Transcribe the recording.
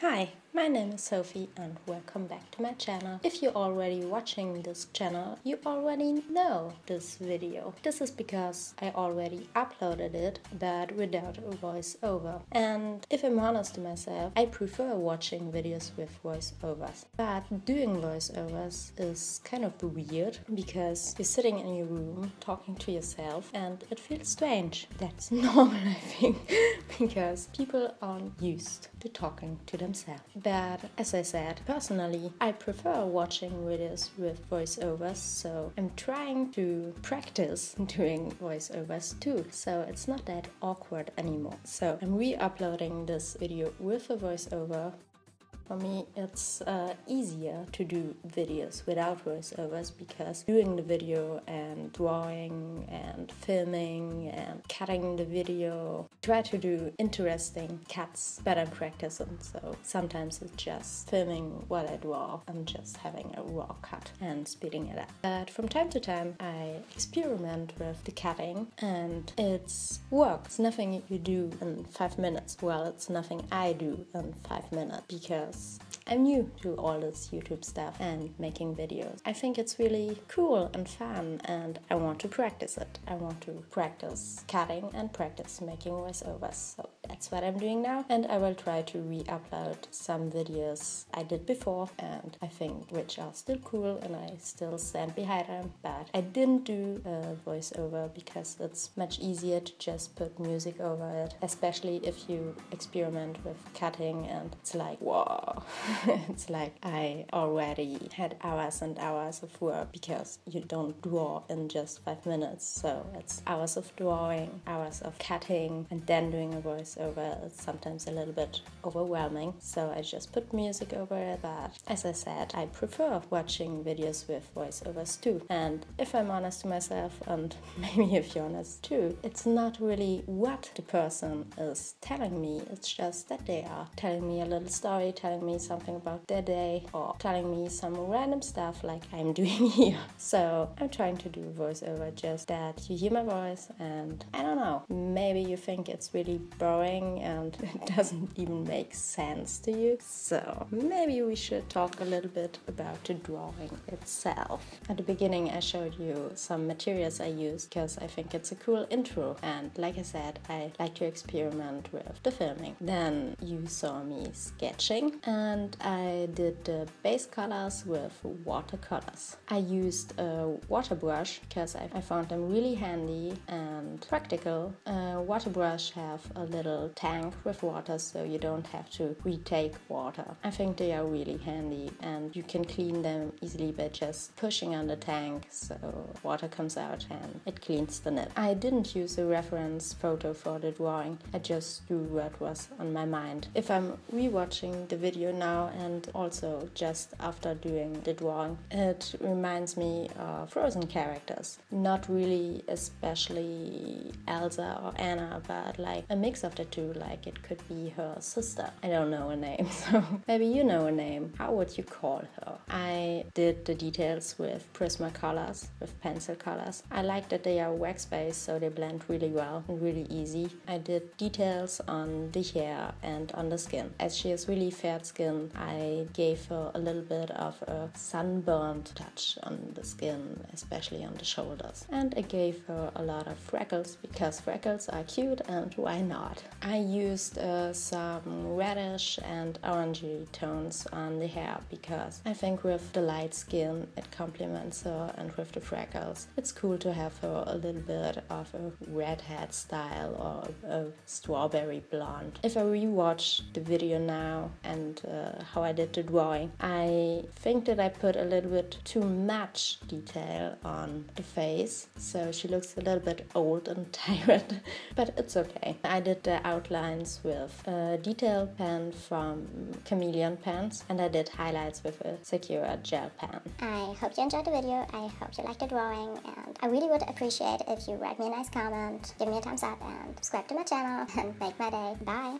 Hi, my name is Sophie and welcome back to my channel. If you're already watching this channel, you already know this video. This is because I already uploaded it, but without a voiceover. And if I'm honest to myself, I prefer watching videos with voiceovers. But doing voiceovers is kind of weird because you're sitting in your room talking to yourself and it feels strange. That's normal, I think, because people aren't used to talking to themselves. But as I said, personally, I prefer watching videos with voiceovers, so I'm trying to practice doing voiceovers too, so it's not that awkward anymore. So I'm re uploading this video with a voiceover for me, it's uh, easier to do videos without voiceovers because doing the video and drawing and filming and cutting the video, try to do interesting cuts, but I'm practicing. So sometimes it's just filming what I draw and just having a raw cut and speeding it up. But from time to time, I experiment with the cutting and it's work. It's nothing you do in five minutes. Well, it's nothing I do in five minutes because I'm new to all this YouTube stuff and making videos. I think it's really cool and fun and I want to practice it. I want to practice cutting and practice making voiceovers. So that's what I'm doing now and I will try to re-upload some videos I did before and I think which are still cool and I still stand behind them but I didn't do a voiceover because it's much easier to just put music over it especially if you experiment with cutting and it's like whoa it's like I already had hours and hours of work because you don't draw in just five minutes. So it's hours of drawing, hours of cutting, and then doing a voiceover. It's sometimes a little bit overwhelming. So I just put music over it. But as I said, I prefer watching videos with voiceovers too. And if I'm honest to myself, and maybe if you're honest too, it's not really what the person is telling me, it's just that they are telling me a little story, telling telling me something about their day or telling me some random stuff like I'm doing here. So I'm trying to do voiceover just that you hear my voice and I don't know, maybe you think it's really boring and it doesn't even make sense to you. So maybe we should talk a little bit about the drawing itself. At the beginning I showed you some materials I used because I think it's a cool intro and like I said I like to experiment with the filming. Then you saw me sketching and I did the base colors with watercolors. I used a water brush because I, I, found them really handy and practical. A water brush have a little tank with water so you don't have to retake water. I think they are really handy and you can clean them easily by just pushing on the tank so water comes out and it cleans the nib. I didn't use a reference photo for the drawing, I just drew what was on my mind. If I'm rewatching the video now and also just after doing the drawing. It reminds me of frozen characters. Not really especially Elsa or Anna, but like a mix of the two, like it could be her sister. I don't know a name, so maybe you know a name. How would you call her? I did the details with Prismacolors, with pencil colors. I like that they are wax based, so they blend really well and really easy. I did details on the hair and on the skin. As she is really fair skin, I gave her a little bit of a sunburned touch on the skin, especially on the shoulders. And I gave her a lot of freckles because freckles are cute and why not? I used uh, some reddish and orangey tones on the hair because I think with the light skin it complements her and with the freckles it's cool to have her a little bit of a redhead style or a strawberry blonde. If I rewatch the video now and uh, how I did the drawing. I think that I put a little bit too much detail on the face, so she looks a little bit old and tired, but it's okay. I did the outlines with a detail pen from Chameleon Pens, and I did highlights with a Sakura gel pen. I hope you enjoyed the video, I hope you liked the drawing, and I really would appreciate if you write me a nice comment, give me a thumbs up, and subscribe to my channel, and make my day. Bye!